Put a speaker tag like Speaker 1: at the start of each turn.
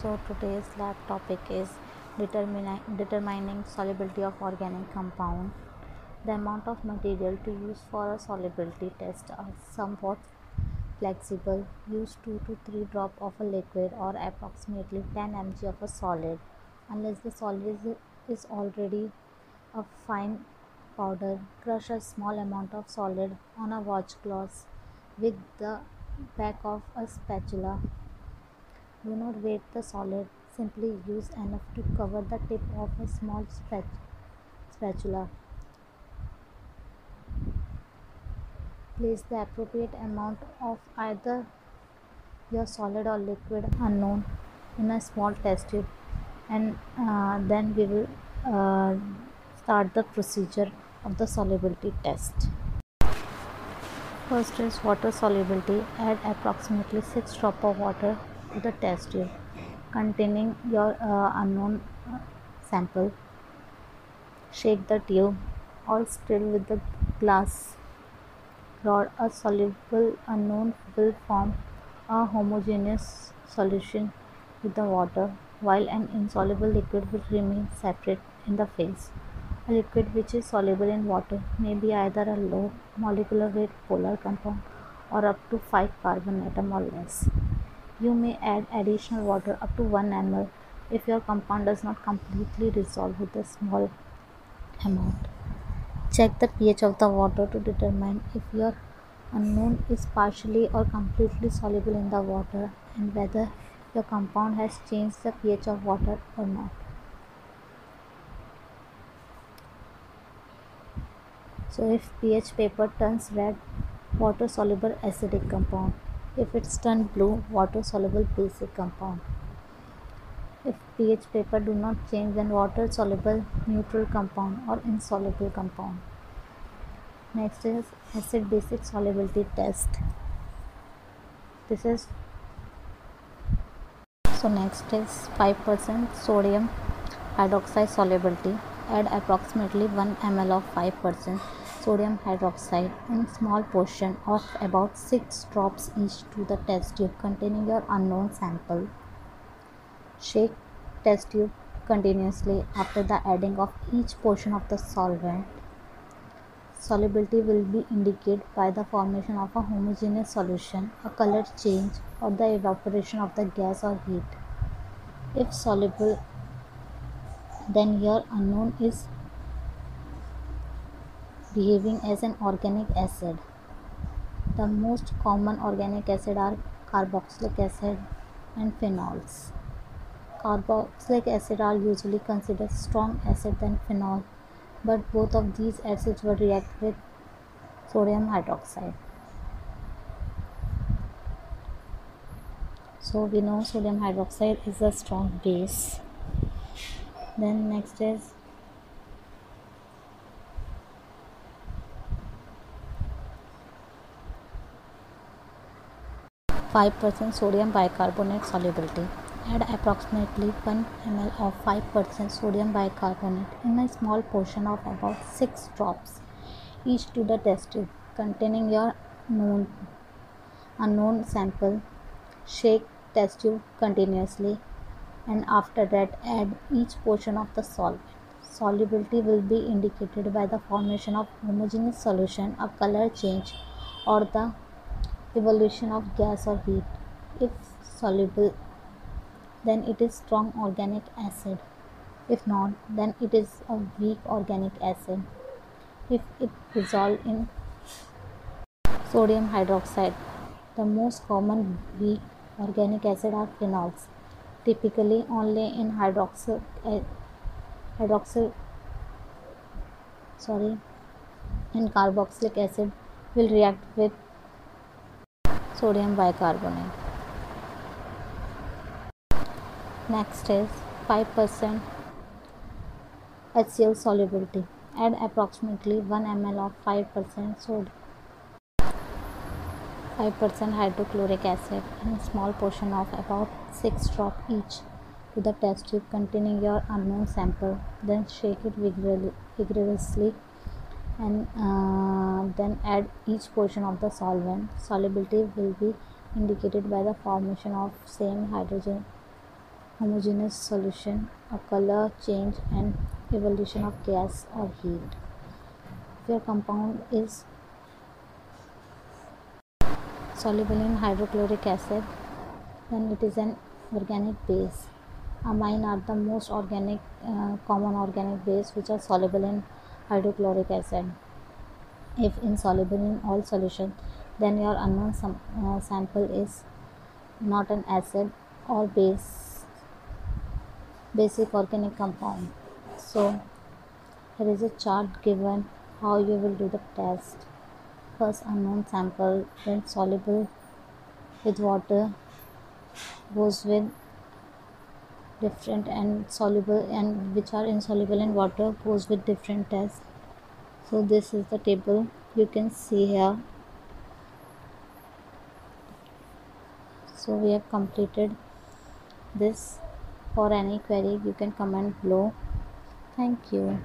Speaker 1: So today's lab topic is determining, determining solubility of organic compound. The amount of material to use for a solubility test are somewhat flexible. Use 2 to 3 drop of a liquid or approximately 10 mg of a solid unless the solid is, is already a fine powder. Crush a small amount of solid on a watch glass with the back of a spatula do not weight the solid, simply use enough to cover the tip of a small spatula. Place the appropriate amount of either your solid or liquid unknown in a small test tube and uh, then we will uh, start the procedure of the solubility test. First is water solubility. Add approximately 6 drops of water the test tube containing your uh, unknown uh, sample. Shake the tube or stir with the glass rod. A soluble unknown will form a homogeneous solution with the water, while an insoluble liquid will remain separate in the phase. A liquid which is soluble in water may be either a low molecular weight polar compound or up to 5 carbon atom or less. You may add additional water up to 1 ml if your compound does not completely dissolve with a small amount. Check the pH of the water to determine if your unknown is partially or completely soluble in the water and whether your compound has changed the pH of water or not. So if pH paper turns red, water soluble acidic compound if it's turned blue water soluble basic compound. If pH paper do not change then water soluble neutral compound or insoluble compound. Next is acid basic solubility test. This is so next is 5% sodium hydroxide solubility. Add approximately 1 ml of 5% sodium hydroxide in small portion of about 6 drops each to the test tube containing your unknown sample. Shake test tube continuously after the adding of each portion of the solvent. Solubility will be indicated by the formation of a homogeneous solution, a color change, or the evaporation of the gas or heat. If soluble, then your unknown is behaving as an organic acid. The most common organic acid are carboxylic acid and phenols. Carboxylic acid are usually considered strong acid than phenol, but both of these acids will react with sodium hydroxide. So we know sodium hydroxide is a strong base. Then next is 5% sodium bicarbonate solubility. Add approximately 1 ml of 5% sodium bicarbonate in a small portion of about 6 drops each to the test tube containing your known unknown sample. Shake test tube continuously and after that add each portion of the solvent. Solubility will be indicated by the formation of homogeneous solution, a color change or the evolution of gas or heat. If soluble, then it is strong organic acid. If not, then it is a weak organic acid. If it dissolves in sodium hydroxide, the most common weak organic acid are phenols, typically only in hydroxyl, hydroxyl sorry, and carboxylic acid will react with sodium bicarbonate. Next is 5% HCl solubility. Add approximately 1 ml of 5% sodium 5% hydrochloric acid and a small portion of about 6 drop each to the test tube containing your unknown sample. Then shake it vigorously and uh, then add each portion of the solvent solubility will be indicated by the formation of same hydrogen homogeneous solution, a color change and evolution of gas or heat. If your compound is soluble in hydrochloric acid, then it is an organic base. Amine are the most organic, uh, common organic base which are soluble in hydrochloric acid. If insoluble in all solution, then your unknown sam- uh, sample is not an acid or base basic organic compound so here is a chart given how you will do the test first unknown sample when soluble with water goes with different and soluble and which are insoluble in water goes with different tests. So this is the table you can see here. So we have completed this. For any query you can comment below. Thank you